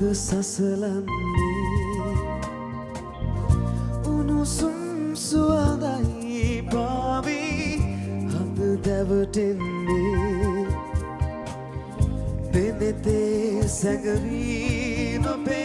අද සසලන්නේ උණුසුම් සුවඳයි පාවී හඳ දැවටෙන්නේ පෙනෙතේ සැඟවී නොපේ